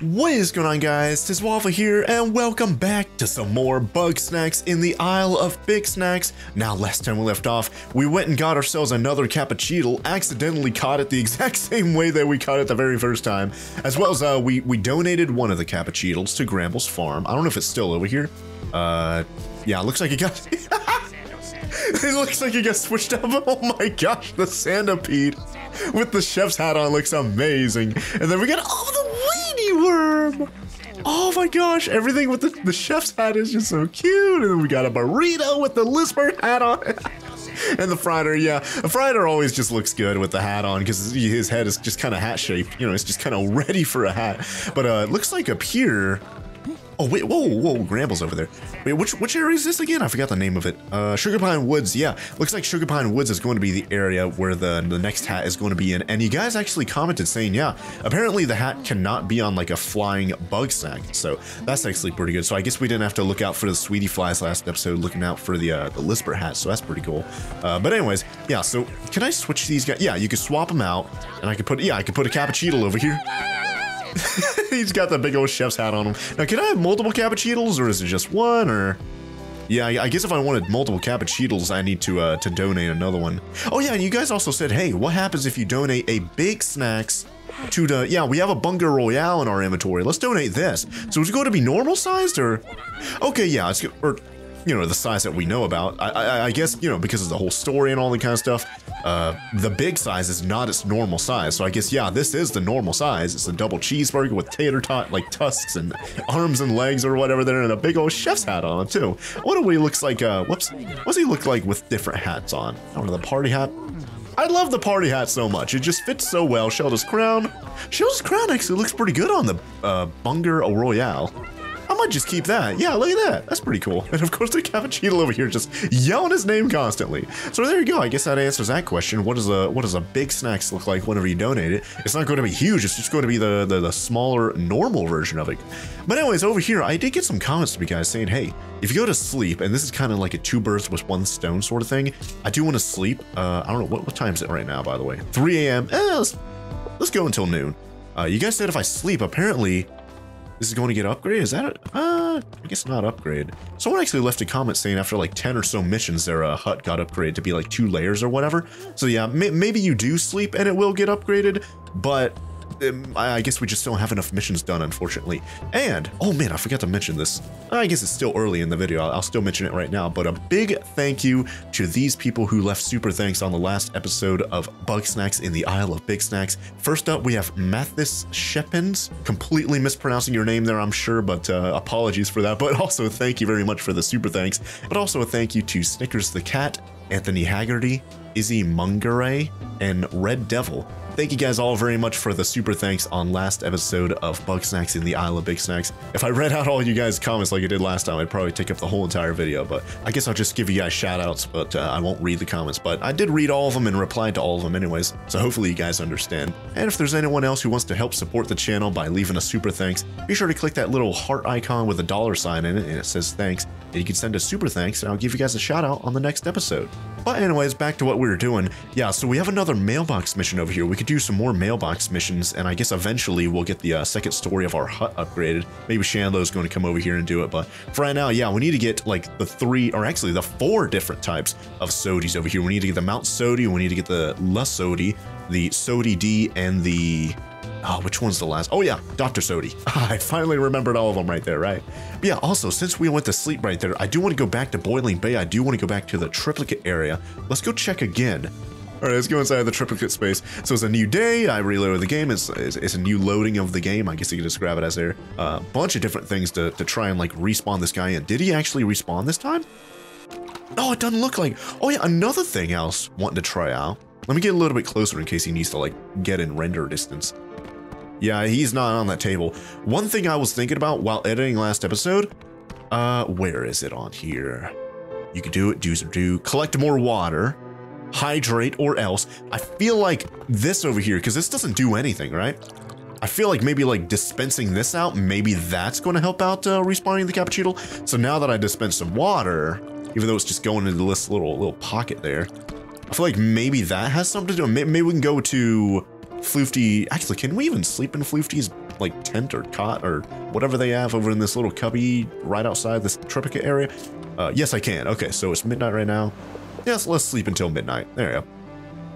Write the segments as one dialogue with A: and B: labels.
A: What is going on guys, Tis Waffle here and welcome back to some more Bugsnax in the Isle of Bigsnax. Now last time we left off, we went and got ourselves another cappuccino, accidentally caught it the exact same way that we caught it the very first time, as well as uh, we, we donated one of the cappuccinos to Gramble's farm. I don't know if it's still over here. Uh, yeah, looks like it got... it looks like it got switched up. Oh my gosh, the centipede with the chef's hat on looks amazing. And then we got, all the worm. Oh my gosh, everything with the, the chef's hat is just so cute. And then we got a burrito with the Lizbert hat on and the Fryer, yeah. The Fryer always just looks good with the hat on because his head is just kind of hat shaped. You know, it's just kind of ready for a hat. But uh, it looks like up here, Oh, wait, whoa, whoa, Gramble's over there. Wait, which which area is this again? I forgot the name of it. Uh, Sugar Pine Woods, yeah. Looks like Sugar Pine Woods is going to be the area where the, the next hat is going to be in. And you guys actually commented saying, yeah, apparently the hat cannot be on like a flying Bugsnax. So that's actually pretty good. So I guess we didn't have to look out for the Sweetie Flies last episode, looking out for the, uh, the Lizbert hat. So that's pretty cool. Uh, but anyways, yeah, so can I switch these guys? Yeah, you could swap them out. And I could put, yeah, I could put a cappuccino over here. He's got the big old chef's hat on him. Now, can I have multiple cappuccinos, or is it just one, or... Yeah, I guess if I wanted multiple cappuccinos, I need to uh, to donate another one. Oh yeah, and you guys also said, hey, what happens if you donate a Bigsnax to the... Yeah, we have a Bunger Royale in our inventory. Let's donate this. So is it going to be normal sized, or... Okay, yeah, it's... Or, you know, the size that we know about. I, I, I, guess, you know, because of the whole story and all that kind of stuff, uh, the big size is not its normal size. So I guess, yeah, this is the normal size. It's a double cheeseburger with tater tot, like tusks and arms and legs or whatever there, and a big old chef's hat on, too. What do he looks like, uh, whoops, what's he look like with different hats on? I don't know, the party hat? I love the party hat so much. It just fits so well. Shelda's crown. Shelda's crown actually looks pretty good on the uh, Bunger Royale might just keep that. Yeah, look at that. That's pretty cool. And of course, the cappuccino over here just yelling his name constantly. So there you go. I guess that answers that question. What does a what does a Bigsnax look like whenever you donate it? It's not going to be huge. It's just going to be the, the, the smaller, normal version of it. But anyways, over here, I did get some comments from you guys saying, hey, if you go to sleep, and this is kind of like a two birds with one stone sort of thing, I do want to sleep. Uh, I don't know, what, what time is it right now, by the way? 3 a.m. Eh, let's, let's go until noon. Uh, you guys said if I sleep, apparently this is going to get upgraded? Is that a, uh, I guess not upgrade. Someone actually left a comment saying after like 10 or so missions, their uh, hut got upgraded to be like two layers or whatever. So yeah, may maybe you do sleep and it will get upgraded, but I guess we just don't have enough missions done, unfortunately. And, oh man, I forgot to mention this. I guess it's still early in the video. I'll, I'll still mention it right now, but a big thank you to these people who left super thanks on the last episode of Bugsnax in the Isle of Bigsnax. First up, we have Mathis Shepens. Completely mispronouncing your name there, I'm sure, but uh, apologies for that. But also, thank you very much for the super thanks. But also a thank you to Snickers the Cat, Anthony Haggerty, Izzy Mungare, and Red Devil Thank you guys all very much for the super thanks on last episode of Bugsnax in the Isle of Bigsnax. If I read out all you guys' comments like I did last time, I'd probably take up the whole entire video, but I guess I'll just give you guys shout outs, but uh, I won't read the comments. But I did read all of them and replied to all of them anyways, so hopefully you guys understand. And if there's anyone else who wants to help support the channel by leaving a super thanks, be sure to click that little heart icon with a dollar sign in it and it says thanks. And you can send a super thanks and I'll give you guys a shout out on the next episode. But anyways, back to what we were doing. Yeah, so we have another mailbox mission over here. We could do some more mailbox missions, and I guess eventually we'll get the uh, second story of our hut upgraded. Maybe Chandlo's going to come over here and do it, but for right now, yeah, we need to get like the three, or actually the four different types of Sodis over here. We need to get the Mount Sodi, we need to get the La Sodi, the Sodi D, and the Oh, which one's the last? Oh yeah, Dr. Sodi. I finally remembered all of them right there, right? But yeah, also, since we went to sleep right there, I do want to go back to Boiling Bay. I do want to go back to the triplicate area. Let's go check again. All right, let's go inside the triplicate space. So it's a new day. I reload the game. It's, it's, it's, a new loading of the game. I guess you could describe it as there. A uh, bunch of different things to, to try and like respawn this guy in. Did he actually respawn this time? Oh, it doesn't look like. Oh yeah, another thing else wanting to try out. Let me get a little bit closer in case he needs to like get in render distance. Yeah, he's not on that table. One thing I was thinking about while editing last episode, uh, where is it on here? You could do it, do some do, collect more water, hydrate or else. I feel like this over here, because this doesn't do anything, right? I feel like maybe like dispensing this out, maybe that's going to help out uh, respawning the cappuccino. So now that I dispense some water, even though it's just going into this little little pocket there, I feel like maybe that has something to do. Maybe we can go to Floofty, actually, can we even sleep in Floofty's like tent or cot or whatever they have over in this little cubby right outside this Tripica area? Uh, yes, I can. Okay, so it's midnight right now. Yes, let's sleep until midnight. There you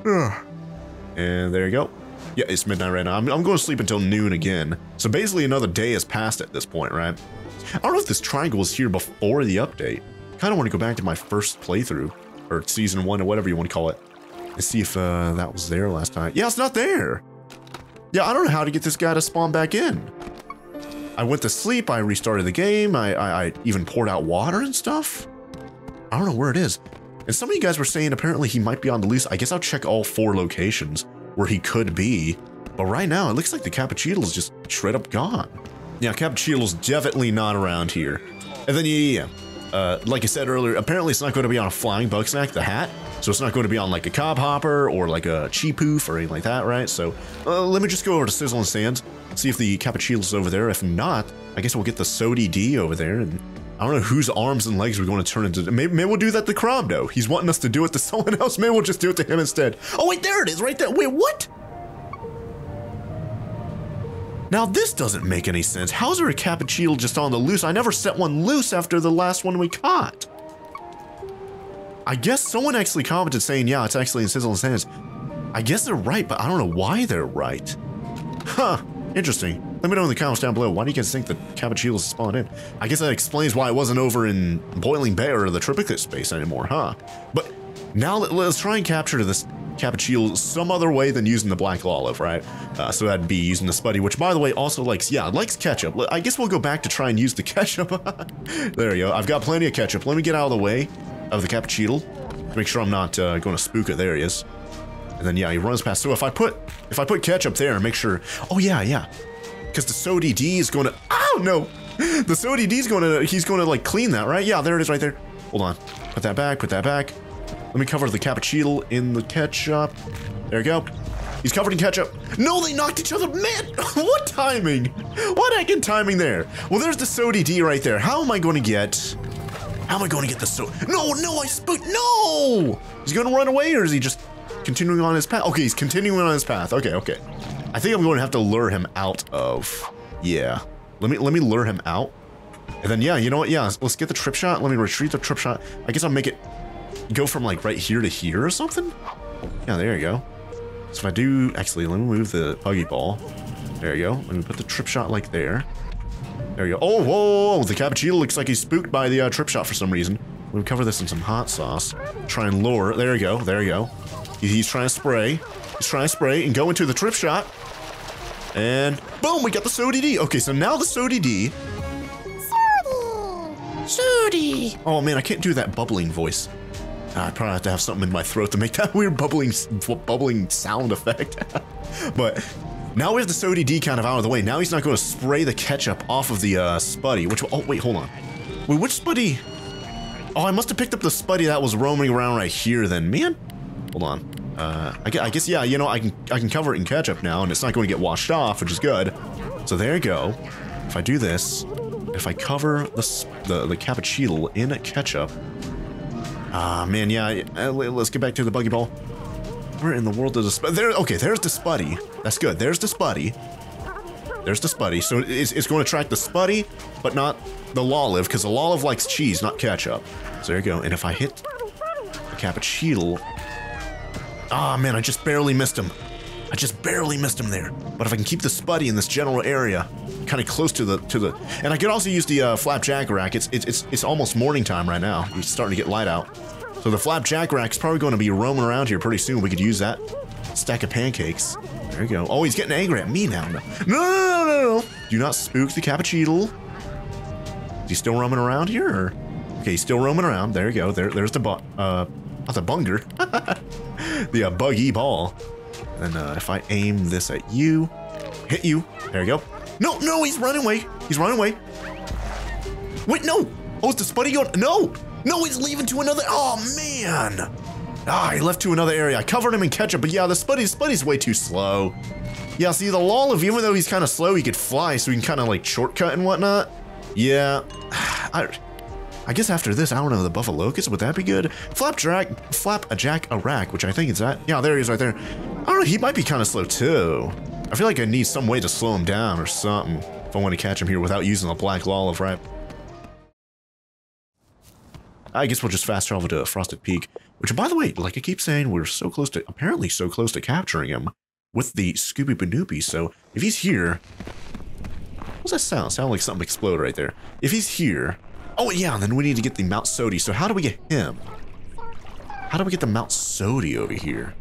A: go. And there you go. Yeah, it's midnight right now. I'm, I'm going to sleep until noon again. So basically another day has passed at this point, right? I don't know if this triangle was here before the update. kind of want to go back to my first playthrough, or season one, or whatever you want to call it, and see if uh, that was there last time. Yeah, it's not there. Yeah, I don't know how to get this guy to spawn back in. I went to sleep, I restarted the game, I, I, I even poured out water and stuff. I don't know where it is. And some of you guys were saying apparently he might be on the loose. I guess I'll check all four locations where he could be. But right now, it looks like the Cappuccino is just straight up gone. Yeah, Cappuccino's definitely not around here. And then, yeah, yeah. Uh, like I said earlier, apparently it's not going to be on a flying Bugsnak, the hat. So it's not going to be on like a cob hopper or like a Cheepoof or anything like that, right? So uh, let me just go over to Sizzle and Sands, see if the Cappuccino's over there. If not, I guess we'll get the Sody D over there and I don't know whose arms and legs we're going to turn into. Maybe, maybe we'll do that to Cromdo. He's wanting us to do it to someone else. Maybe we'll just do it to him instead. Oh, wait, there it is, right there. Wait, what? Now, this doesn't make any sense. How's there a Cappuccino just on the loose? I never set one loose after the last one we caught. I guess someone actually commented saying, yeah, it's actually in Sizzle Sands. I guess they're right, but I don't know why they're right. Huh, interesting. Let me know in the comments down below. Why do you guys think the Cappuccino spawned in? I guess that explains why it wasn't over in Boiling Bay or the Triplicate space anymore, huh? But now let, us try and capture this Cappuccino some other way than using the Black Olive, right? Uh, so that'd be using the Spuddy, which by the way also likes, yeah, likes ketchup. I guess we'll go back to try and use the ketchup. there you go. I've got plenty of ketchup. Let me get out of the way of the Cappuccino. Make sure I'm not uh, going to spook it. There he is. And then yeah, he runs past. So if I put if I put ketchup there, make sure. Oh yeah, yeah. Because the Sody D is going to. Oh no, the Sody D is going to. He's going to like clean that, right? Yeah, there it is, right there. Hold on. Put that back. Put that back. Let me cover the cappuccino in the ketchup. There we go. He's covered in ketchup. No, they knocked each other. Man, what timing? What heckin' timing there? Well, there's the Sody D right there. How am I going to get... How am I going to get the so? No, no, I spooked. No! Is he going to run away or is he just continuing on his path? Okay, he's continuing on his path. Okay, okay. I think I'm going to have to lure him out of... Yeah. Let me let me lure him out. And then, yeah, you know what? Yeah, let's get the trip shot. Let me retrieve the trip shot. I guess I'll make it go from, like, right here to here or something? Yeah, there you go. So if I do... Actually, let me move the buggy ball. There you go. Let me put the trip shot, like, there. There you go. Oh, whoa, the cappuccino looks like he's spooked by the uh, trip shot for some reason. Me cover this in some hot sauce. Try and lure. There you go. There you go. He's trying to spray. He's trying to spray and go into the trip shot. And boom, we got the Sody D. Okay, so now the Sody D.
B: Sody! Sody!
A: Oh man, I can't do that bubbling voice. I probably have to have something in my throat to make that weird bubbling bubbling sound effect. but now we have the Sody D kind of out of the way. Now he's not going to spray the ketchup off of the uh, Spuddy, which, oh, wait, hold on. Wait, which Spuddy? Oh, I must have picked up the Spuddy that was roaming around right here then. Man, hold on. Uh, I guess, I guess, yeah, you know, I can I can cover it in ketchup now, and it's not going to get washed off, which is good. So there you go. If I do this, if I cover the, the, the cappuccino in ketchup, ah, man, yeah, uh, let's get back to the buggy ball. Where in the world is the There, okay, there's the Spuddy. That's good. There's the Spuddy. There's the Spuddy. So it's, it's going to track the Spuddy, but not the Lolive, because the Lolive likes cheese, not ketchup. So there you go. And if I hit the Cappuccino... Ah, oh, man, I just barely missed him. I just barely missed him there. But if I can keep the Spuddy in this general area, kind of close to the to the, and I could also use the uh, flapjack rack. It's it's it's it's almost morning time right now. It's starting to get light out. So the flapjack rack's probably going to be roaming around here pretty soon. We could use that stack of pancakes. There you go. Oh, he's getting angry at me now. No, no, no, no, no. Do not spook the cappuccino. Is he still roaming around here? Or? Okay, he's still roaming around. There you go. There, there's the bu uh, not the bunger. the uh, buggy ball. And uh, if I aim this at you, hit you. There you go. No, no, he's running away. He's running away. Wait, no. Oh, is the Spuddy going? No. No, he's leaving to another. Oh, man. Ah, he left to another area. I covered him in ketchup, but yeah, the Spuddy, Spuddy's way too slow. Yeah, see, the Lolive, even though he's kind of slow, he could fly, so he can kind of like shortcut and whatnot. Yeah, I, I guess after this, I don't know, the Buffalo Locust, would that be good? Flapjack, Flap a Jack a Rack, which I think is that. Yeah, there he is right there. I don't know, he might be kind of slow too. I feel like I need some way to slow him down or something if I want to catch him here without using the Black Lolive, right? I guess we'll just fast travel to Frosted Peak, which by the way, like I keep saying, we're so close to, apparently so close to capturing him with the Scoopy Banoopy, so if he's here, what's that sound? Sound like something explode right there. If he's here, oh yeah, and then we need to get the Mount Sodi, so how do we get him? How do we get the Mount Sodi over here?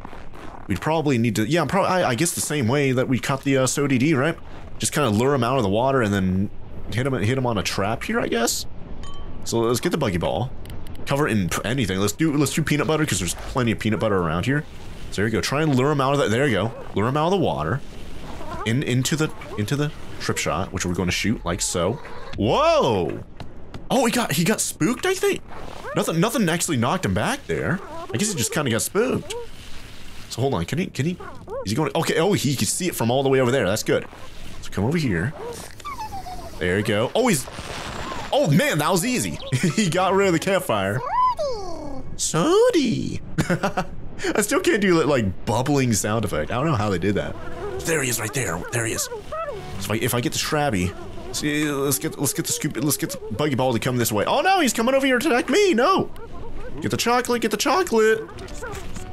A: We'd probably need to, yeah, probably, I, I guess the same way that we caught the uh, Sodi D, right? Just kind of lure him out of the water and then hit him, hit him on a trap here, I guess? So let's get the buggy ball. Cover it in anything. Let's do let's do peanut butter because there's plenty of peanut butter around here. So there you go. Try and lure him out of that. There you go. Lure him out of the water. In into the into the trip shot, which we're going to shoot like so. Whoa! Oh, he got he got spooked. I think nothing nothing actually knocked him back there. I guess he just kind of got spooked. So hold on. Can he can he? Is he going? Okay. Oh, he can see it from all the way over there. That's good. So come over here. There you go. Oh, he's Oh man, that was easy. he got rid of the campfire. Sodi. I still can't do that like bubbling sound effect. I don't know how they did that. There he is, right there. There he is. So if I, if I get the Shrabby, see, let's get let's get the scoop. Let's get the Buggy Ball to come this way. Oh no, he's coming over here to attack me. No. Get the chocolate. Get the chocolate.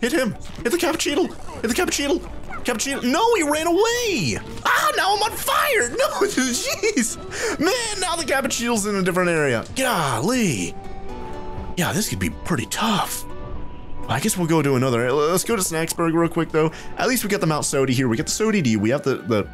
A: Hit him. Hit the cappuccino. Hit the cappuccino. Cappuccino. No, he ran away. Ah, now I'm on fire. No, jeez. Man, now the cappuccino's in a different area. Golly. Yeah, this could be pretty tough. I guess we'll go to another. Let's go to Snaxburg real quick, though. At least we got the Mount Sodi here. We got the Sodi D. We have the, the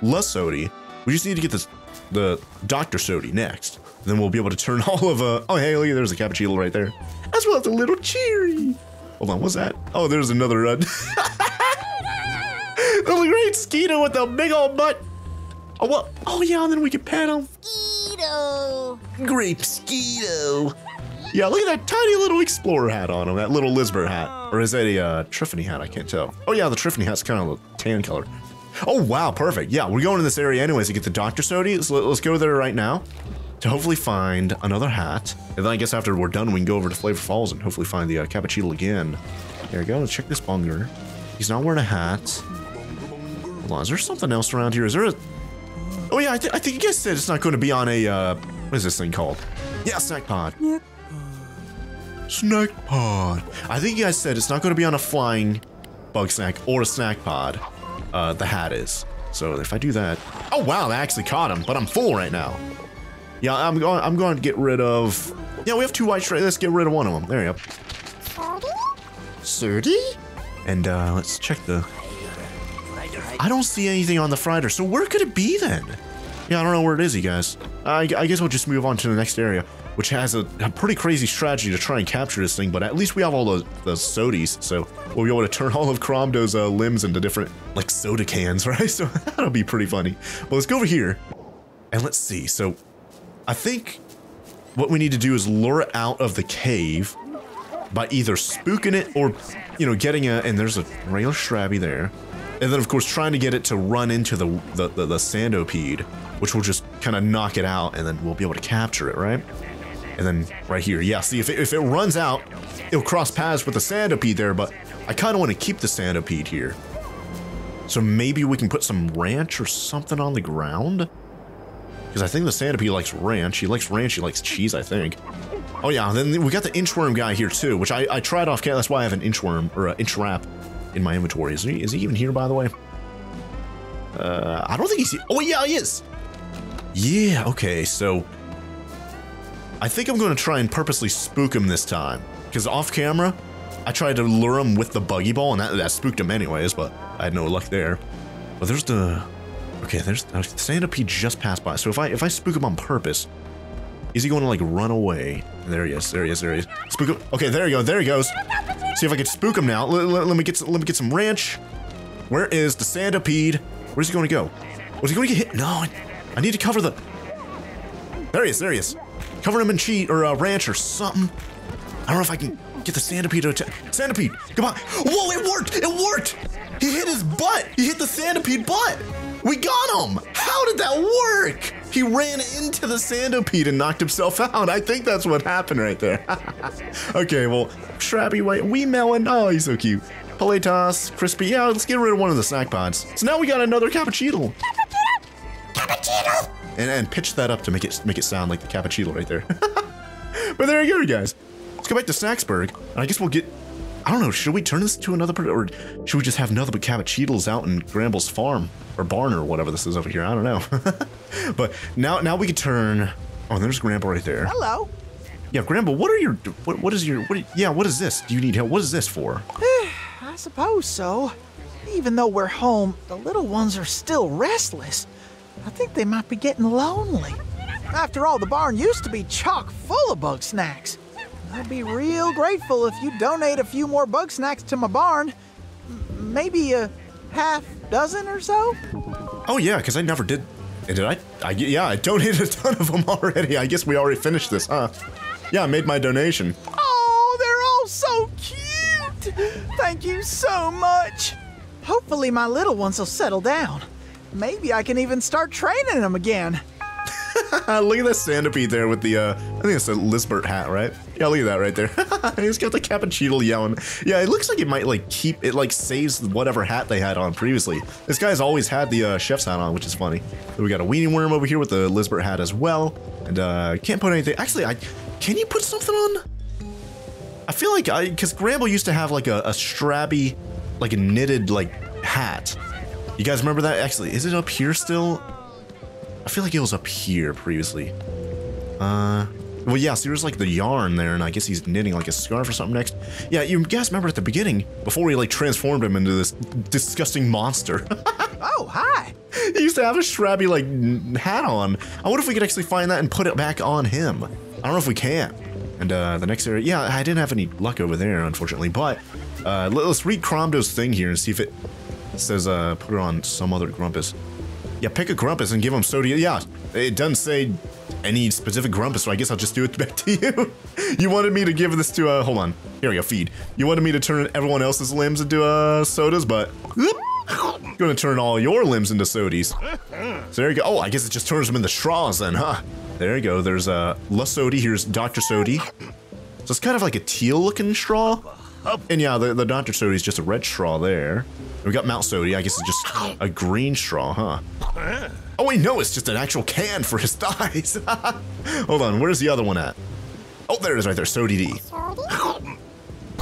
A: less Sodi. We just need to get this, the Dr. Sodi next. Then we'll be able to turn all of, uh, oh, hey, look, there's a cappuccino right there. As well as a little cherry. Hold on, what's that? Oh, there's another, uh, the great Skeeto with the big old butt. Oh, what? Oh, yeah, and then we can pet him.
B: Skeeto.
A: Grape Skeeto. Yeah, look at that tiny little explorer hat on him, that little Lizbert hat. Or is that a uh, Triffany hat? I can't tell. Oh, yeah, the Triffany hat's kind of a tan color. Oh, wow, perfect. Yeah, we're going to this area anyways to get the Dr. Sodi. So let's go there right now to hopefully find another hat. And then I guess after we're done, we can go over to Flavor Falls and hopefully find the uh, Cappuccino again. There we go. Let's check this bunger. He's not wearing a hat. Hold on, is there something else around here? Is there a... Oh yeah, I, th I think you guys said it's not going to be on a, uh, what is this thing called? Yeah, snack pod. Yep. Snack pod. I think you guys said it's not going to be on a flying Bugsnak or a snack pod. Uh, the hat is. So if I do that, oh wow, I actually caught him, but I'm full right now. Yeah, I'm going. I'm going to get rid of. Yeah, we have two white stripes. Let's get rid of one of them. There you go. Surdy? And uh, let's check the I don't see anything on the Fryder, so where could it be then? Yeah, I don't know where it is, you guys. I, I guess we'll just move on to the next area, which has a, a, pretty crazy strategy to try and capture this thing, but at least we have all the, the sodies, so we'll be able to turn all of Cromdo's uh, limbs into different, like, soda cans, right? So that'll be pretty funny. Well, let's go over here, and let's see. So I think what we need to do is lure it out of the cave by either spooking it or, you know, getting a, and there's a regular Shrabby there. And then, of course, trying to get it to run into the, the, the, the Sandopede, which will just kind of knock it out, and then we'll be able to capture it, right? And then right here, yeah, see, if it, if it runs out, it'll cross paths with the Sandopede there, but I kind of want to keep the Sandopede here. So maybe we can put some ranch or something on the ground? Because I think the Sandopede likes ranch. He likes ranch, he likes cheese, I think. Oh yeah, then we got the inchworm guy here too, which I, I tried off camera. That's why I have an inchworm, or an inch wrap in my inventory. Is he, is he even here, by the way? Uh, I don't think he's here. Oh, yeah, he is. Yeah, okay, so... I think I'm going to try and purposely spook him this time. Because off camera, I tried to lure him with the buggy ball, and that, that spooked him anyways, but I had no luck there. But there's the... Okay, there's... The Sandopede just passed by, so if I if I spook him on purpose, is he going to, like, run away? There he is, there he is, there he is. Spook him. Okay, there he goes, there he goes. See if I can spook him now. Let, let, me get some, let me get some ranch. Where is the Sandopede? Where's he going to go? Was he going to get hit? No, I, I, need to cover the... There he is, there he is. Cover him in cheat or uh, ranch or something. I don't know if I can get the Sandopede to attack. Sandopede, come on. Whoa, it worked, it worked. He hit his butt. He hit the Sandopede butt. We got him. How did that work? He ran into the Sandopede and knocked himself out. I think that's what happened right there. okay, well, Shrabby White, wee melon. Oh, he's so cute. Paletas, crispy. Yeah, let's get rid of one of the snack pods. So now we got another cappuccino. And, and pitch that up to make it make it sound like the cappuccino right there. but there you go, guys. Let's go back to Snaxburg. And I guess we'll get. I don't know. Should we turn this to another, or should we just have nothing but cappuccinos out in Gramble's farm or barn or whatever this is over here? I don't know. but now, now we can turn. Oh, there's Gramble right there.
C: Hello.
A: Yeah, Gramble, what are your what, what is your what? Yeah, what is this? Do you need help? What is this for?
C: I suppose so. Even though we're home, the little ones are still restless. I think they might be getting lonely. After all, the barn used to be chock full of Bugsnax. I'd be real grateful if you donate a few more Bugsnax to my barn. M- Maybe a half dozen or so?
A: Oh yeah, because I never did. And did I? I? Yeah, I donated a ton of them already. I guess we already finished this, huh? Yeah, I made my donation.
C: Oh, they're all so cute! Thank you so much. Hopefully, my little ones will settle down. Maybe I can even start training them again.
A: Look at that centipede there with the, uh, I think it's a Lizbert hat, right? Yeah, look at that right there. He's got the cappuccino yelling. Yeah, it looks like it might, like, keep, it, like, saves whatever hat they had on previously. This guy's always had the, uh, chef's hat on, which is funny. So we got a weenie worm over here with the Lizbert hat as well. And, uh, can't put anything, actually, I, can you put something on? I feel like I, because Gramble used to have, like, a, a shrabby, like, a knitted, like, hat. You guys remember that? Actually, is it up here still? I feel like it was up here previously. Uh, well, yeah, so there's like the yarn there, and I guess he's knitting like a scarf or something next. Yeah, you guys remember at the beginning, before we like transformed him into this disgusting monster,
C: Oh, hi.
A: he used to have a shrabby like hat on. I wonder if we could actually find that and put it back on him. I don't know if we can. And uh, the next area, yeah, I didn't have any luck over there, unfortunately. But uh, let- let's read Cromdo's thing here and see if it says uh, put it on some other Grumpus. Yeah, pick a Grumpus and give him soda. Yeah, it doesn't say any specific Grumpus, so I guess I'll just do it back to you. you wanted me to give this to, uh, hold on. Here we go, feed. You wanted me to turn everyone else's limbs into, uh, sodas, but... I'm gonna turn all your limbs into sodies. So there you go. Oh, I guess it just turns them into straws then, huh? There you go. There's, uh, La Sodi. Here's Dr. Sodi. So it's kind of like a teal looking straw. And yeah, the, the Dr. Sodi is just a red straw there. We got Mount Sodi. I guess it's just a green straw, huh? Oh wait, no, it's just an actual can for his thighs. Hold on, where's the other one at? Oh, there it is right there, Sodi D.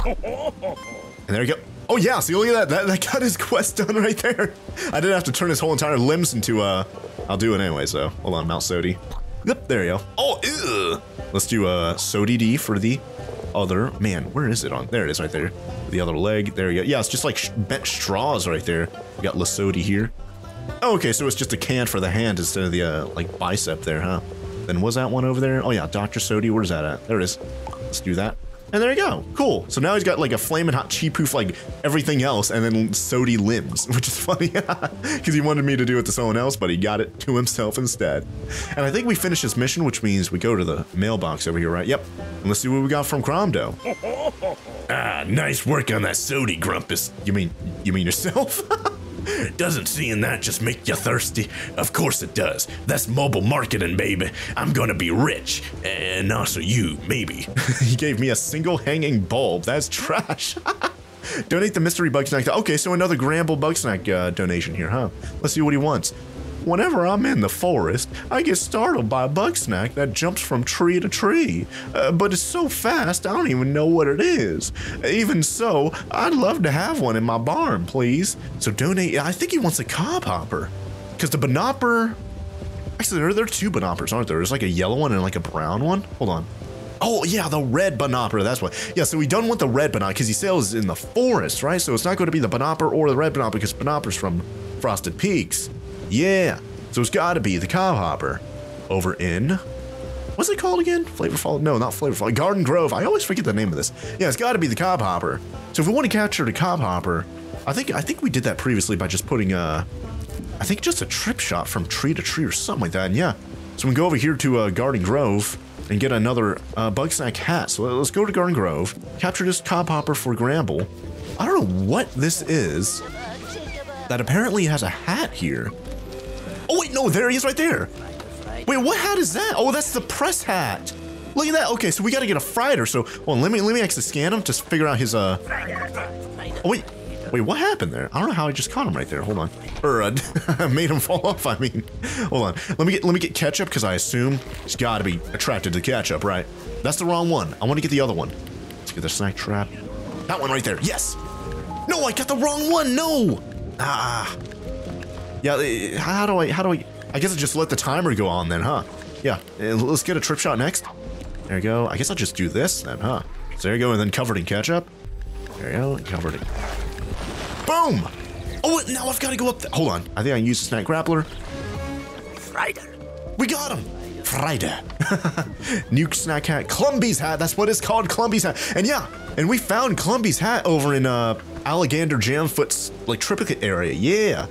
A: And there you go. Oh yeah, see look at that. that. That got his quest done right there. I didn't have to turn his whole entire limbs into uh I'll do it anyway, so hold on, Mount Sodi. Yep, there you go. Oh ew. Let's do uh Sodi D for the other man, where is it on? There it is right there. The other leg. There you go. Yeah, it's just like bent straws right there. We got Lasodi here. Oh, okay, so it's just a can for the hand instead of the uh, like bicep there, huh? Then was that one over there? Oh yeah, Dr. Sodi, where's that at? There it is. Let's do that. And there you go. Cool. So now he's got like a flaming hot cheepoof like everything else and then sody limbs, which is funny because he wanted me to do it to someone else, but he got it to himself instead. And I think we finished this mission, which means we go to the mailbox over here, right? Yep. And let's see what we got from Cromdo. Ah, nice work on that sody, Grumpus. You mean, you mean yourself? Doesn't seeing that just make you thirsty? Of course it does. That's mobile marketing, baby. I'm gonna be rich. And also you, maybe. he gave me a single hanging bulb. That's trash. Donate the mystery Bugsnak. Okay, so another Gramble Bugsnak uh, donation here, huh? Let's see what he wants. Whenever I'm in the forest, I get startled by a Bugsnak that jumps from tree to tree. Uh, but it's so fast, I don't even know what it is. Even so, I'd love to have one in my barn, please. So donate. I think he wants a cob hopper. Because the Bonopper. Actually, there, there are two Bonoppers, aren't there? There's like a yellow one and like a brown one. Hold on. Oh, yeah, the red Bonopper. That's what. Yeah, so we don't want the red Bonopper because he sells in the forest, right? So it's not going to be the Bonopper or the red Bonopper because Bonopper's from Frosted Peaks. Yeah. So it's got to be the Cob Hopper over in. What's it called again? Flavorful? No, not Flavorful. Garden Grove. I always forget the name of this. Yeah, it's got to be the Cob Hopper. So if we want to capture the Cob Hopper, I think I think we did that previously by just putting a, I think just a trip shot from tree to tree or something like that. And yeah. So we can go over here to uh, Garden Grove and get another uh, Bugsnak hat. So let's go to Garden Grove, capture this Cob Hopper for Gramble. I don't know what this is that apparently has a hat here. Oh wait, no, there he is right there. Wait, what hat is that? Oh, that's the press hat. Look at that. Okay, so we got to get a Fryder. So, well, let me let me actually scan him to figure out his uh. Oh wait, Wait, what happened there? I don't know how I just caught him right there. Hold on. Or uh, made him fall off. I mean, hold on. Let me get let me get ketchup because I assume he's got to be attracted to ketchup, right? That's the wrong one. I want to get the other one. Let's get the snack trap. That one right there. Yes. No, I got the wrong one. No. Ah. Yeah. uh, How do I? How do I? I guess I just let the timer go on then, huh? Yeah. uh, Let's get a trip shot next. There you go. I guess I'll just do this then, huh? So there you go, and then covered in ketchup. There you go, covered in. Boom! Oh, now I've got to go up. Hold on. I think I can use the snack grappler.
B: Friday.
A: We got him! Friday. Nuke snack hat. Clumby's hat. That's what it's called. Clumby's hat. And yeah, and we found Clumby's hat over in uh Alligator Jamfoot's like triplicate area. Yeah.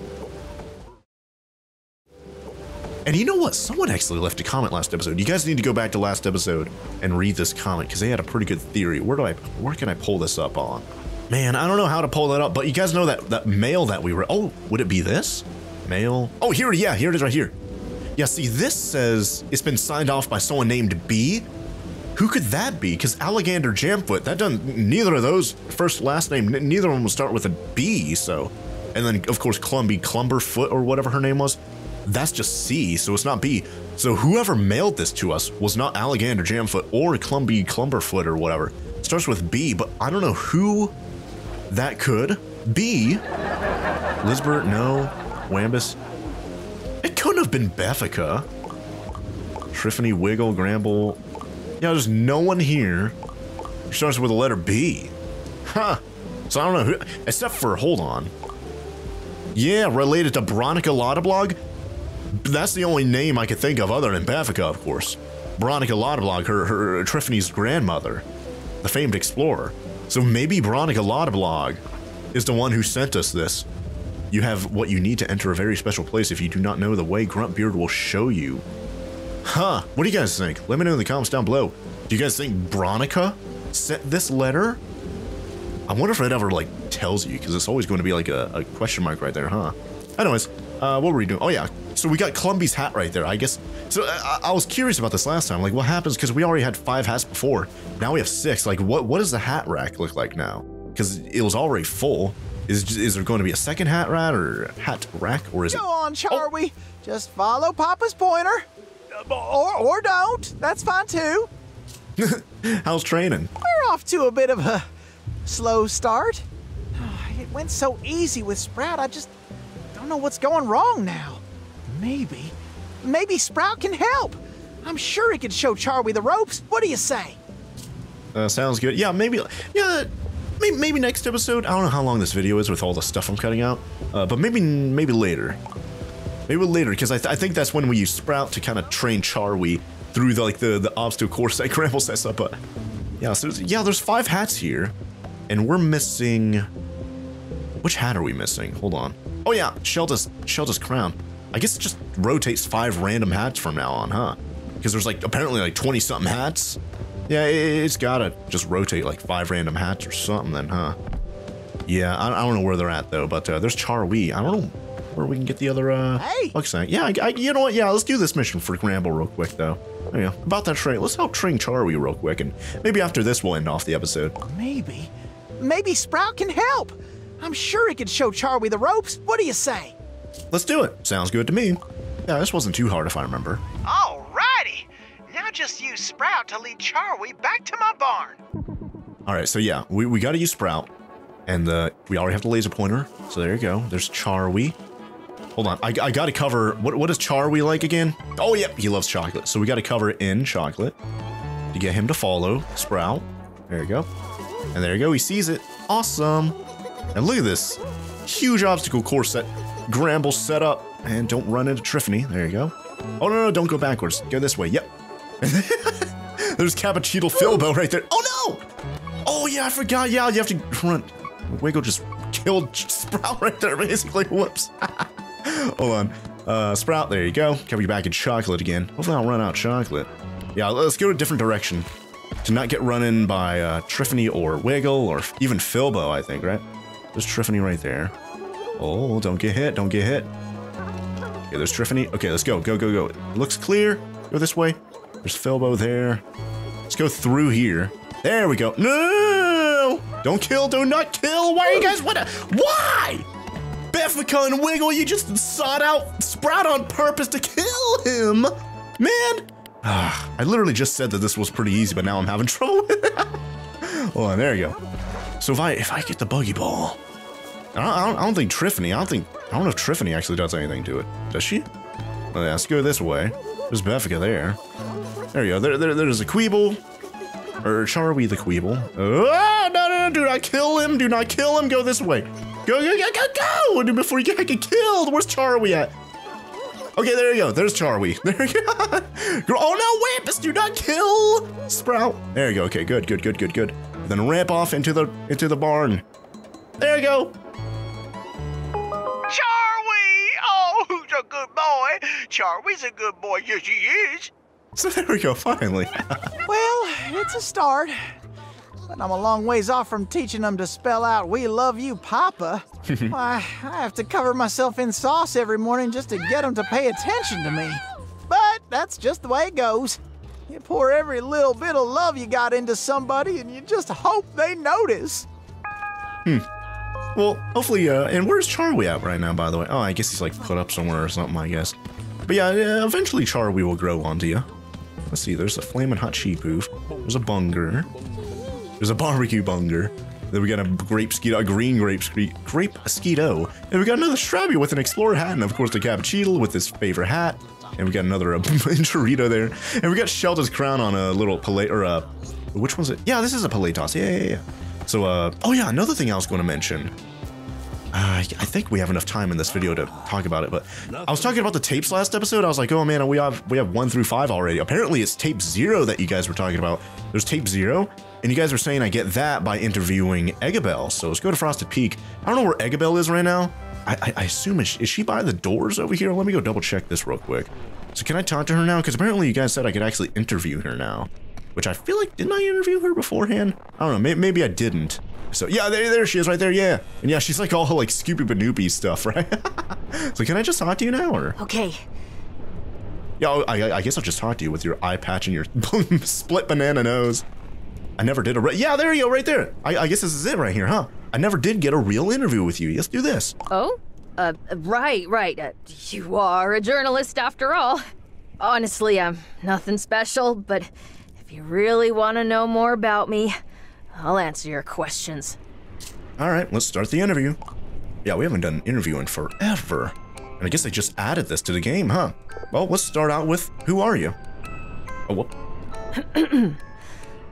A: And you know what? Someone actually left a comment last episode. You guys need to go back to last episode and read this comment because they had a pretty good theory. Where do I where can I pull this up on? Man, I don't know how to pull that up, but you guys know that that mail that we were Oh, would it be this? Mail. Oh, here yeah, here it is right here. Yeah, see, this says it's been signed off by someone named B. Who could that be? Because Alligator Jamfoot, that doesn't, neither of those first last name, neither of them will start with a B, so. And then, of course, Clumby Clumberfoot or whatever her name was. That's just C, so it's not B. So whoever mailed this to us was not Alligator Jamfoot or Clumby Clumberfoot or whatever. It starts with B, but I don't know who that could be. Lizbert, no. Wambus, it couldn't have been Beffica. Triffany, Wiggle, Gramble. Yeah, there's no one here who starts with the letter B. Huh. So I don't know who, except for, hold on. Yeah, related to Bronica Lottablog. That's the only name I could think of other than Beffica, of course. Bronica Lottablog, her, her Triffany's grandmother, the famed explorer. So maybe Bronica Lottablog is the one who sent us this. You have what you need to enter a very special place. If you do not know the way, Gruntbeard will show you. Huh, what do you guys think? Let me know in the comments down below. Do you guys think Bronica sent this letter? I wonder if it ever, like, tells you, because it's always going to be, like, a, a question mark right there, huh? Anyways, uh, what were we doing? Oh, yeah. So we got Clumby's hat right there, I guess. So uh, I, I was curious about this last time. Like, what happens? Because we already had five hats before. Now we have six. Like, what what does the hat rack look like now? Because it was already full. Is, is there going to be a second hat rack or hat rack? Or is it...
C: Go on, Charwy. Just follow Papa's pointer. Uh, Or, or don't. That's fine too.
A: How's training?
C: We're off to a bit of a slow start. It went so easy with Sprout, I just don't know what's going wrong now. Maybe, maybe Sprout can help. I'm sure he could show Charwy the ropes. What do you say?
A: Uh, sounds good. Yeah, maybe. Yeah, maybe, maybe next episode. I don't know how long this video is with all the stuff I'm cutting out, uh, but maybe maybe later. Maybe later, because I, th- I think that's when we use Sprout to kind of train Charwy through the, like the the obstacle course that Gramble sets up. But yeah, so yeah, there's five hats here, and we're missing. Which hat are we missing? Hold on. Oh yeah, Shelda's Shelda's crown. I guess it just rotates five random hats from now on, huh? Because there's like apparently like 20 something hats. Yeah, it, it's gotta just rotate like five random hats or something then, huh? Yeah, I, I don't know where they're at though, but uh, there's Charwee. I don't know where we can get the other uh
C: Hey!
A: Bugsnak. Yeah, I, I- you know what? Yeah, let's do this mission for Gramble real quick though. There you go. About that train, let's help train Charwee real quick, and maybe after this we'll end off the episode.
C: Maybe, maybe Sprout can help. I'm sure he could show Charwy the ropes. What do you say?
A: Let's do it. Sounds good to me. Yeah, this wasn't too hard if I remember.
C: Alrighty. Now just use Sprout to lead Charwy back to my barn.
A: All right, so yeah, we, we got to use Sprout, and uh, we already have the laser pointer. So there you go. There's Charwee. Hold on, I, I got to cover. What what is Charwee like again? Oh yep, he loves chocolate. So we got to cover in chocolate to get him to follow Sprout. There you go. And there you go. He sees it. Awesome. And look at this huge obstacle course that Gramble set up. And don't run into Triffany. There you go. Oh no no, don't go backwards. Go this way. Yep. There's Cappuccino Filbo right there. Oh no! Oh yeah, I forgot. Yeah, you have to run. Wiggle just killed Sprout right there, basically. Whoops. Hold on. Uh, Sprout, there you go. Cover you back in chocolate again. Hopefully I'll run out of chocolate. Yeah, let's go a different direction. To not get run in by uh, Triffany or Wiggle or even Filbo, I think, right? There's Triffany right there. Oh, don't get hit, don't get hit. Okay, there's Triffany. Okay, let's go, go, go, go. It looks clear. Go this way. There's Filbo there. Let's go through here. There we go. No! Don't kill, do not kill. Why are you guys, what, why? Beffica and Wiggle, you just sought out Sprout on purpose to kill him. Man, ah, I literally just said that this was pretty easy, but now I'm having trouble with it. Hold on, there you go. So if I if I get the buggy ball, I don't, I don't, think Triffany, I don't think, I don't know if Triffany actually does anything to it. Does she? Well, yeah, let's go this way. There's Beffica there. There you go. There, there, there's a Queeble. Or Charwy the Queeble. Oh, ah, no, no, no, do not kill him. Do not kill him. Go this way. Go, go, go, go, go! Before you get, get killed. Where's Charwy at? Okay, there you go. There's Charwy. There you go. Oh no, Wambus, do not kill Sprout. There you go. Okay, good, good, good, good, good. Then ramp off into the into the barn. There you go.
B: Good boy? Charlie's a good boy. Yes, he is.
A: So there we go, finally.
C: Well, it's a start. But I'm a long ways off from teaching them to spell out, We love you, Papa. Why, I have to cover myself in sauce every morning just to get them to pay attention to me. But that's just the way it goes. You pour every little bit of love you got into somebody and you just hope they notice. Hmm.
A: Well, hopefully, uh, and where's Charwy at right now, by the way? Oh, I guess he's like put up somewhere or something, I guess. But yeah, uh, eventually Charwy will grow onto you. Let's see, there's a flaming hot cheepoof. There's a bunger. There's a barbecue bunger. Then we got a grape skeeto, a green grape ske- grape skeeto. And we got another Shrabby with an explorer hat, and of course the Cappuccino with his favorite hat. And we got another uh, Chorito there. And we got Shelter's crown on a little palate, or a, which one's it? Yeah, this is a Palatos. Yeah, yeah, yeah. So, uh, oh yeah, another thing I was going to mention. Uh, I think we have enough time in this video to talk about it, but I was talking about the tapes last episode. I was like, oh man, we have we have one through five already. Apparently, it's tape zero that you guys were talking about. There's tape zero, and you guys were saying I get that by interviewing Eggabell. So let's go to Frosted Peak. I don't know where Eggabell is right now. I, I, I assume is, is she by the doors over here? Let me go double check this real quick. So can I talk to her now? Because apparently you guys said I could actually interview her now, which I feel like didn't I interview her beforehand? I don't know. Maybe, maybe I didn't. So yeah, there, there she is right there. Yeah, and yeah, she's like all like Scoopy Banoopy stuff, right? so can I just talk to you now, or
D: Okay,
A: yeah? I, I guess I'll just talk to you with your eye patch and your split banana nose. I never did a re- yeah. There you go, right there. I, I guess this is it right here, huh? I never did get a real interview with you. Let's do this.
D: Oh? Uh, right, right. Uh, you are a journalist after all. Honestly, I'm nothing special, but if you really want to know more about me, I'll answer your questions.
A: All right, let's start the interview. Yeah, we haven't done an interview in forever. And I guess they just added this to the game, huh? Well, let's start out with who are you? Oh, whoop.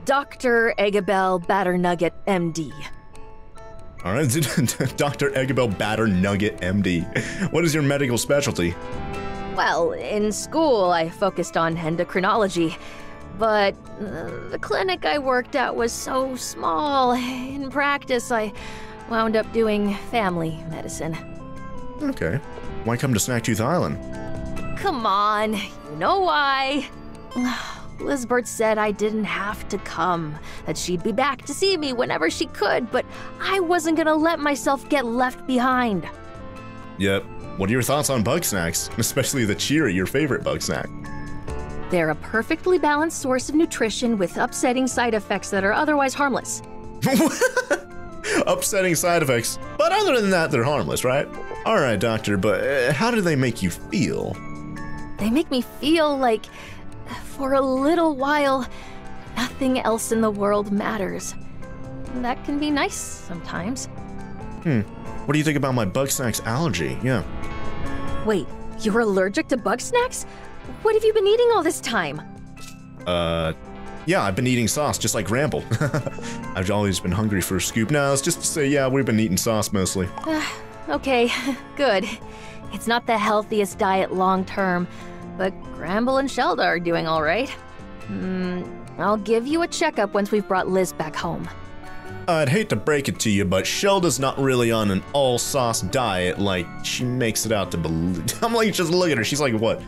D: Dr. Eggabell Batternugget, MD.
A: All right, Dr. Eggabell Batternugget, MD. What is your medical specialty?
D: Well, in school, I focused on endocrinology, but uh, the clinic I worked at was so small. In practice, I wound up doing family medicine.
A: Okay. Why come to Snacktooth Island?
D: Come on, you know why. Lizbert said I didn't have to come, that she'd be back to see me whenever she could, but I wasn't gonna let myself get left behind.
A: Yep. What are your thoughts on Bugsnax? Especially the Cheery, your favorite Bugsnak.
D: They're a perfectly balanced source of nutrition with upsetting side effects that are otherwise harmless.
A: Upsetting side effects. But other than that, they're harmless, right? All right, doctor, but uh, how do they make you feel?
D: They make me feel like, for a little while, nothing else in the world matters. That can be nice sometimes. Hmm.
A: What do you think about my Bugsnax allergy? Yeah.
D: Wait, you're allergic to Bugsnax? What have you been eating all this time?
A: Uh, yeah, I've been eating sauce just like Ramble. I've always been hungry for a scoop. No, it's just to say, yeah, we've been eating sauce mostly.
D: Okay, good. It's not the healthiest diet long term, but Gramble and Shelda are doing all right. Hmm, I'll give you a checkup once we've brought Liz back home.
A: I'd hate to break it to you, but Shelda's not really on an all sauce diet like she makes it out to believe. I'm like, just look at her. She's like, what?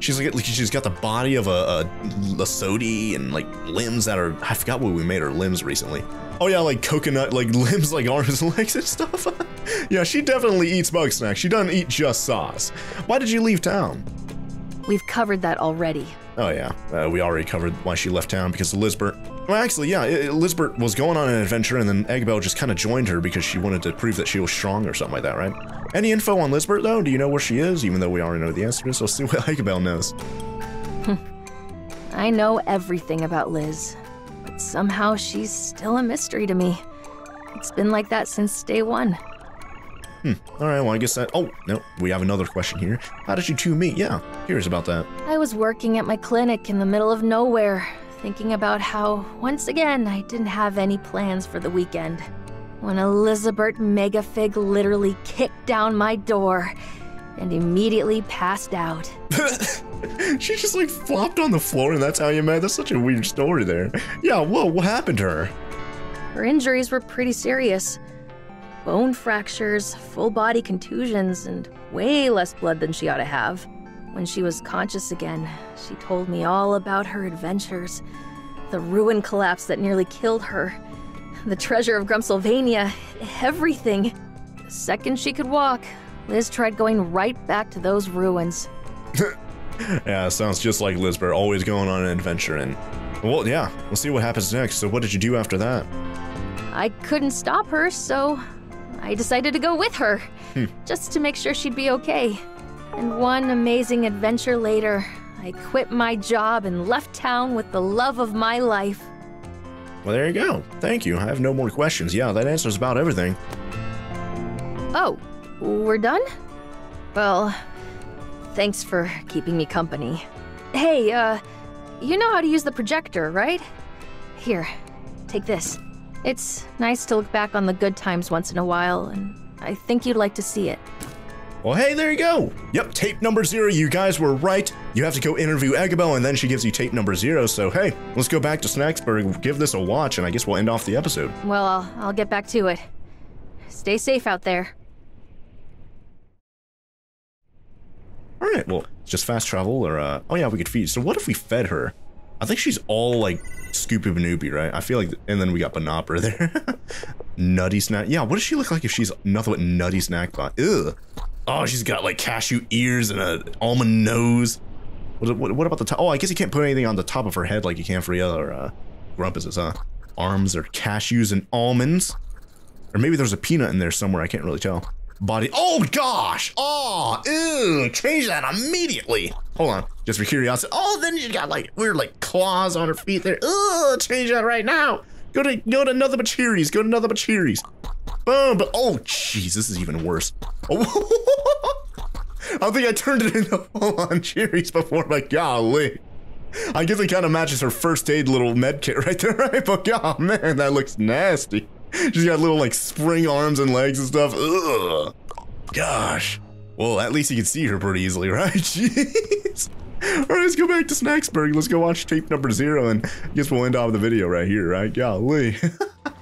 A: She's like, like she's got the body of a, a Lasodi and like limbs that are. I forgot what we made her limbs recently. Oh yeah, like coconut, like limbs, like arms and legs and stuff. yeah, she definitely eats Bugsnax. She doesn't eat just sauce. Why did you leave town?
D: We've covered that already.
A: Oh yeah, uh, we already covered why she left town because of Lizbert. Well, actually, yeah, i- was going on an adventure, and then Eggabell just kind of joined her because she wanted to prove that she was strong or something like that, right? Any info on Lizbert though? Do you know where she is? Even though we already know the answer so let's see what Eggabell knows.
D: I know everything about Liz, but somehow she's still a mystery to me. It's been like that since day one. Hmm.
A: All right, well, I guess that. Oh no, we have another question here. How did you two meet? Yeah, curious about that.
D: I was working at my clinic in the middle of nowhere, thinking about how, once again, I didn't have any plans for the weekend. When Lizbert Megafig literally kicked down my door and immediately passed out.
A: she just like flopped on the floor, and that's how you met. That's such a weird story there. Yeah, whoa, what happened to her?
D: Her injuries were pretty serious bone fractures, full body contusions, and way less blood than she ought to have. When she was conscious again, she told me all about her adventures the ruin collapse that nearly killed her, the treasure of Grumsylvania, everything. The second she could walk, Liz tried going right back to those ruins.
A: Yeah, sounds just like Lizbert, always going on an adventure. And well, yeah, we'll see what happens next. So, what did you do after that?
D: I couldn't stop her, so I decided to go with her, hmm. just to make sure she'd be okay. And one amazing adventure later, I quit my job and left town with the love of my life.
A: Well, there you go. Thank you. I have no more questions. Yeah, that answers about everything.
D: Oh, we're done? Well, thanks for keeping me company. Hey, uh, you know how to use the projector, right? Here, take this. It's nice to look back on the good times once in a while, and I think you'd like to see it.
A: Well, hey, there you go. Yep, tape number zero. You guys were right. You have to go interview Eggabell, and then she gives you tape number zero. So, hey, let's go back to Snaxburg, give this a watch, and I guess we'll end off the episode.
D: Well, I'll, I'll get back to it. Stay safe out there.
A: All right, well, just fast travel, or, uh, oh yeah, we could feed. So, what if we fed her? I think she's all like Scoopy Banoopy, right? I feel like, and then we got Banopera there. nutty snack. Yeah, what does she look like if she's nothing but nutty snack? Ugh. Oh, she's got like cashew ears and a almond nose. What, what, what about the top? Oh, I guess you can't put anything on the top of her head like you can for the other uh, grumpuses, huh? Arms are cashews and almonds. Or maybe there's a peanut in there somewhere. I can't really tell. Body. Oh gosh. Oh, ew. Change that immediately. Hold on. Just for curiosity. Oh, then she's got like weird like claws on her feet there. Ugh. Change that right now. Go to go to another Machiris. Go to another Machiris. Boom. But oh, jeez, this is even worse. Oh. I think I turned it into full on cherries before, but golly. I guess it kind of matches her first aid little med kit right there, right? But oh man, that looks nasty. She's got little like spring arms and legs and stuff. Ugh. Gosh. Well, at least you can see her pretty easily, right? Jeez. All right, let's go back to Snaxburg. Let's go watch tape number zero, and I guess we'll end off the video right here, right? Golly. all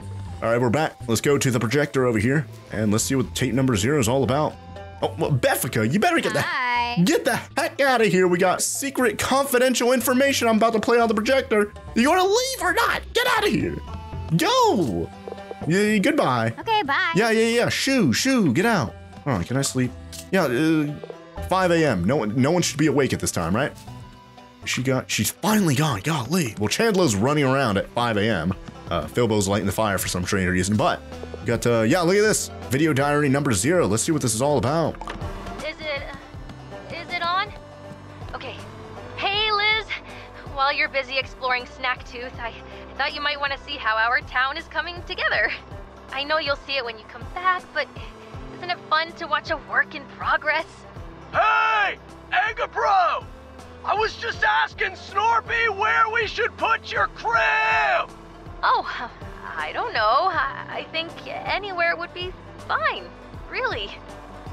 A: right, we're back. Let's go to the projector over here, and let's see what tape number zero is all about. Oh, well, Beffica, you better get the get the heck out of here. We got secret, confidential information I'm about to play on the projector. You want to leave or not? Get out of here. Go. Yeah, goodbye.
E: Okay, bye.
A: Yeah, yeah, yeah. Shoo, shoo, get out. Hold on, can I sleep? Yeah, uh, 5 a.m. No one, no one should be awake at this time, right? She got, she's finally gone. Golly. Well, Chandlo's running around at 5 a.m. Uh, Filbo's lighting the fire for some strange reason, but we got, uh, yeah, look at this. Video diary number zero. Let's see what this is all about.
D: Is it. Is it on? Okay. Hey, Liz! While you're busy exploring Snaktooth, I thought you might want to see how our town is coming together. I know you'll see it when you come back, but isn't it fun to watch a work in progress?
B: Hey, Eggabro! I was just asking Snorpy where we should put your crib!
D: Oh, I don't know. I, I think anywhere would be fine. Really.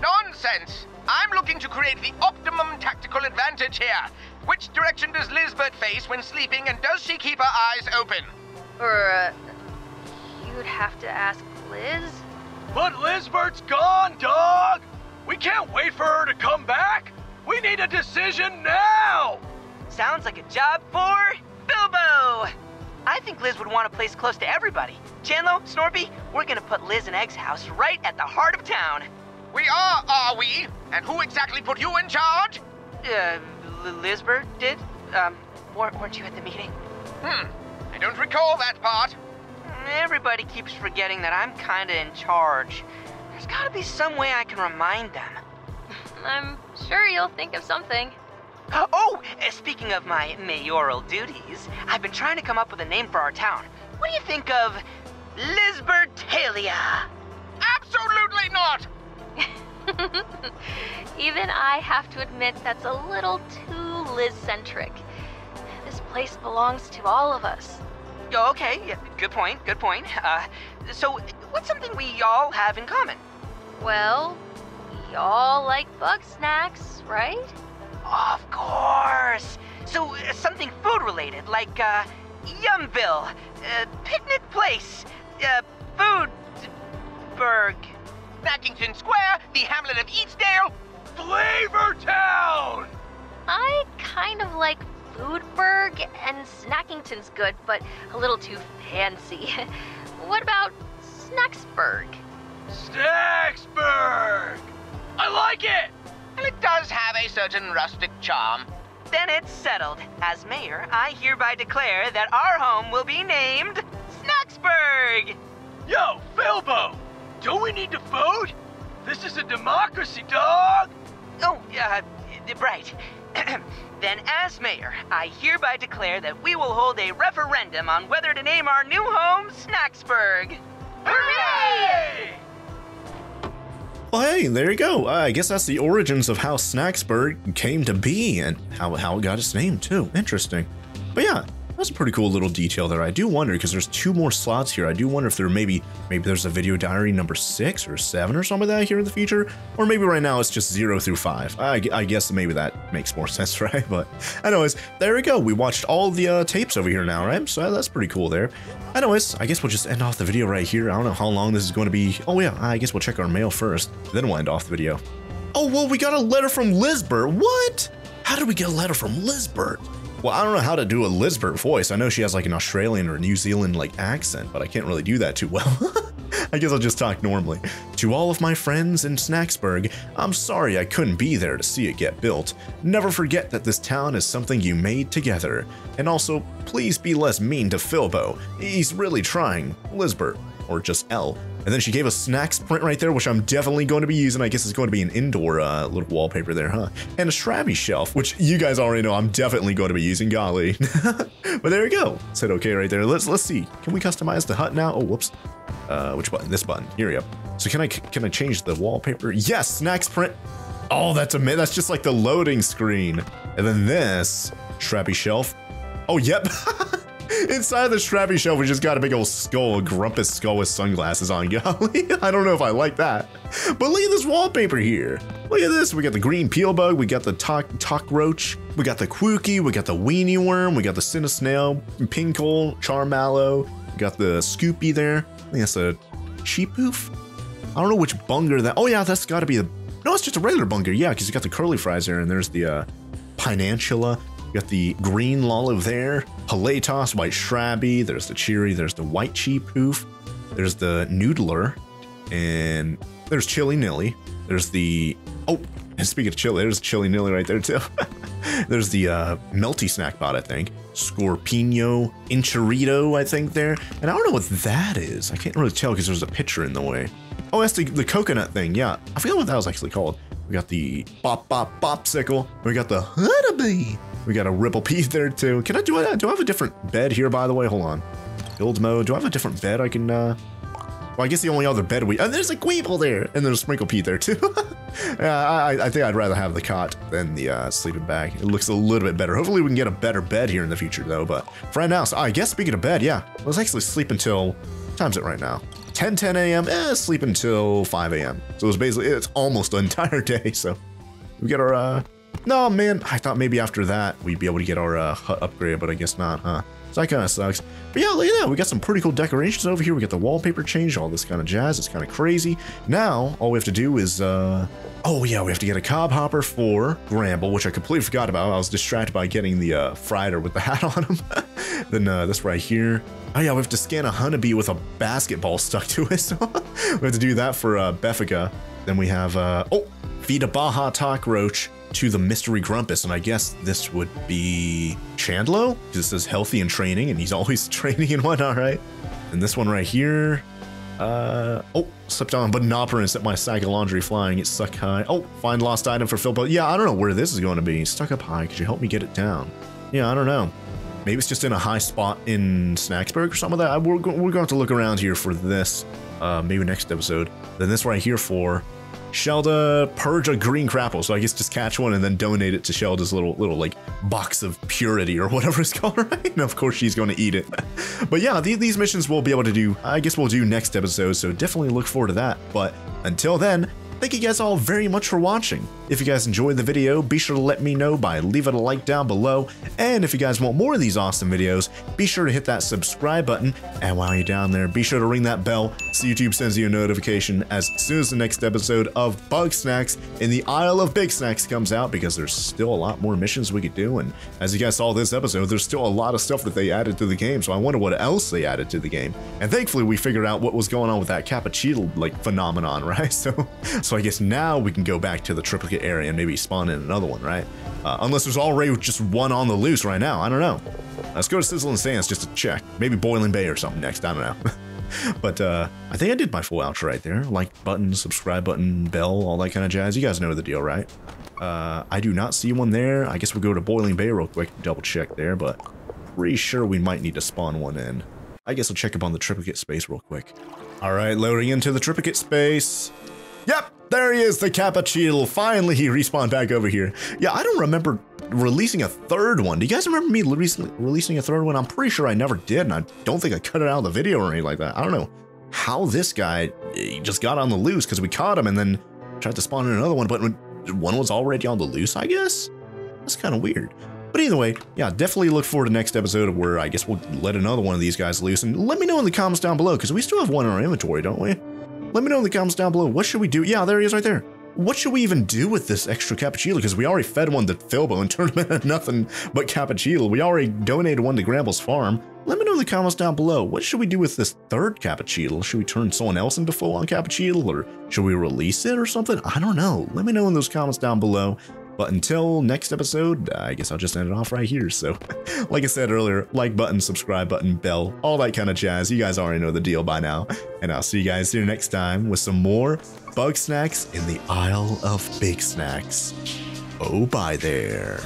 B: Nonsense! I'm looking to create the optimum tactical advantage here. Which direction does Lizbert face when sleeping, and does she keep her eyes open?
D: Or, uh, you'd have to ask Liz?
B: But Lizbert's gone, dog! We can't wait for her to come back! We need a decision now!
F: Sounds like a job for Filbo! I think Liz would want a place close to everybody. Chandlo, Snorpy, we're gonna put Liz and Egg's house right at the heart of town.
B: We are, are we? And who exactly put you in charge?
F: Uh, L- Lizbert did? Um, weren't weren't you at the meeting?
B: Hmm. I don't recall that part.
F: Everybody keeps forgetting that I'm kinda in charge. There's gotta be some way I can remind them.
D: I'm sure you'll think of something.
F: Oh, uh, speaking of my mayoral duties, I've been trying to come up with a name for our town. What do you think of Lizbertalia?
B: Absolutely not!
D: Even I have to admit that's a little too Liz-centric. This place belongs to all of us.
F: Oh, okay, yeah, good point, good point. Uh, so, what's something we all have in common?
D: Well, we all like Bugsnax, right?
F: Of course! So, uh, something food related, like, uh, Yumville, uh, Picnic Place, uh, Food. Burg.
B: Snackington Square, the hamlet of Eatsdale, Flavor Town!
D: I kind of like Foodburg, and Snackington's good, but a little too fancy. what about Snaxburg?
B: Snaxburg! I like it! And it does have a certain rustic charm.
F: Then it's settled. As mayor, I hereby declare that our home will be named Snaxburg!
E: Yo, Filbo! Don't we need to vote? This is a democracy, dog!
F: Oh, uh, right. then, as mayor, I hereby declare that we will hold a referendum on whether to name our new home
E: Snaxburg.
A: Well, hey, there you go. Uh, I guess that's the origins of how Snaxburg came to be and how, how it got its name, too. Interesting. But yeah, that's a pretty cool little detail there. I do wonder because there's two more slots here. I do wonder if there maybe maybe there's a video diary number six or seven or something like that here in the future, or maybe right now it's just zero through five. I, I guess maybe that makes more sense, right? But anyways, there we go. We watched all the uh, tapes over here now, right? So that's pretty cool there. Anyways, I guess we'll just end off the video right here. I don't know how long this is going to be. Oh yeah, I guess we'll check our mail first, then we'll end off the video. Oh well, we got a letter from Lizbert. What? How did we get a letter from Lizbert? Well, I don't know how to do a Lizbert voice. I know she has like an Australian or New Zealand like accent, but I can't really do that too well. I guess I'll just talk normally. To all of my friends in Snaxburg, I'm sorry I couldn't be there to see it get built. Never forget that this town is something you made together. And also, please be less mean to Filbo. He's really trying. Lizbert, or just L. And then she gave a snacks print right there, which I'm definitely going to be using. I guess it's going to be an indoor uh, little wallpaper there, huh? And a Shrabby shelf, which you guys already know I'm definitely going to be using, golly. but there we go. Said okay right there. Let's let's see. Can we customize the hut now? Oh, whoops. Uh, which button? This button. Here we go. So can I can I change the wallpaper? Yes, snacks print. Oh, that's a that's just like the loading screen. And then this Shrabby shelf. Oh, yep. Inside the Shrabby shelf, we just got a big old skull, a grumpus skull with sunglasses on. Golly, I don't know if I like that. But look at this wallpaper here. Look at this. We got the green peel bug, we got the talk, talk roach, we got the quookie, we got the weenie worm, we got the cinnasnail, pinkle, charmallow, we got the scoopy there. I think that's a cheepoof. I don't know which bunger that. Oh yeah, that's got to be the. No, it's just a regular bunger. Yeah, because you got the curly fries there, and there's the uh, pinantula. You got the green lollive there, Palatos, white shrabby. There's the cheery. There's the white cheepoof, There's the noodler, and there's chili nilly. There's the oh, and speaking of chili, there's chili nilly right there too. there's the uh, melty snack bot, I think. Scorpino Inchurrito, I think there. And I don't know what that is. I can't really tell because there's a picture in the way. Oh, that's the, the coconut thing. Yeah, I forget what that was actually called. We got the bop bop bopsicle. We got the honeybee. We got a ripple pea there too. Can I do I do I have a different bed here by the way? Hold on. Build mode. Do I have a different bed I can uh well, I guess the only other bed we oh, there's a Kweeble there, and there's a Sprinkle Pete there too. yeah, I, I think I'd rather have the cot than the uh, sleeping bag. It looks a little bit better. Hopefully, we can get a better bed here in the future, though. But for right now, so I guess speaking of bed, yeah, let's actually sleep until time's it right now? 10 10 a.m. Eh, sleep until 5 a.m. So it's basically it's almost the entire day. So we get our uh. No man, I thought maybe after that we'd be able to get our uh, hut upgrade, but I guess not, huh? So that kind of sucks. But yeah, look at that. We got some pretty cool decorations over here. We got the wallpaper changed, all this kind of jazz. It's kind of crazy. Now, all we have to do is, uh, oh yeah, we have to get a cob hopper for Gramble, which I completely forgot about. I was distracted by getting the uh, Fryder with the hat on him. then uh, this right here. Oh yeah, we have to scan a honeybee with a basketball stuck to it. We have to do that for uh, Beffica. Then we have, uh, oh, feed a Baja Talk Roach to the Mystery Grumpus, and I guess this would be Chandlo, because it says healthy and training, and he's always training and whatnot, right? And this one right here, uh, oh, slipped on Banopera and set my sack of laundry flying. It's stuck high. Oh, find lost item for Filbo. Yeah, I don't know where this is going to be. Stuck up high. Could you help me get it down? Yeah, I don't know. Maybe it's just in a high spot in Snaxburg or something like that. We're, we're going to look around here for this, uh, maybe next episode. Then this right here for Shelda purge a green crapple. So I guess just catch one and then donate it to Shelda's little little like box of purity or whatever it's called, right? And of course she's going to eat it. but yeah, these, these missions we'll be able to do. I guess we'll do next episode. So definitely look forward to that. But until then, Thank you guys all very much for watching. If you guys enjoyed the video, be sure to let me know by leaving a like down below. And if you guys want more of these awesome videos, be sure to hit that subscribe button. And while you're down there, be sure to ring that bell so YouTube sends you a notification as soon as the next episode of Bugsnax in the Isle of Bigsnax comes out because there's still a lot more missions we could do. And as you guys saw this episode, there's still a lot of stuff that they added to the game. So I wonder what else they added to the game. And thankfully we figured out what was going on with that Cappucceetle phenomenon, right? So so I guess now we can go back to the triplicate area and maybe spawn in another one, right? Uh, unless there's already just one on the loose right now. I don't know. Let's go to Sizzling Sands just to check. Maybe Boiling Bay or something next. I don't know. but uh, I think I did my full outro right there. Like button, subscribe button, bell, all that kind of jazz. You guys know the deal, right? Uh, I do not see one there. I guess we'll go to Boiling Bay real quick double check there, but pretty sure we might need to spawn one in. I guess I'll check up on the triplicate space real quick. All right, loading into the triplicate space. Yep, there he is, the Cappucceetle. Finally, he respawned back over here. Yeah, I don't remember releasing a third one. Do you guys remember me recently releasing a third one? I'm pretty sure I never did, and I don't think I cut it out of the video or anything like that. I don't know how this guy eh, just got on the loose because we caught him and then tried to spawn in another one, but one was already on the loose, I guess? That's kind of weird. But either way, yeah, definitely look forward to next episode where I guess we'll let another one of these guys loose. And let me know in the comments down below, because we still have one in our inventory, don't we? Let me know in the comments down below. What should we do? Yeah, there he is right there. What should we even do with this extra cappucceetle? Because we already fed one to Filbo and turned him into nothing but cappuccino. We already donated one to Gramble's farm. Let me know in the comments down below. What should we do with this third cappucceetle? Should we turn someone else into full-on cappuccino? Or should we release it or something? I don't know. Let me know in those comments down below. But until next episode, I guess I'll just end it off right here. So, like I said earlier, like button, subscribe button, bell, all that kind of jazz. You guys already know the deal by now. And I'll see you guys here next time with some more Bugsnax in the Isle of Bigsnax. Oh, bye there.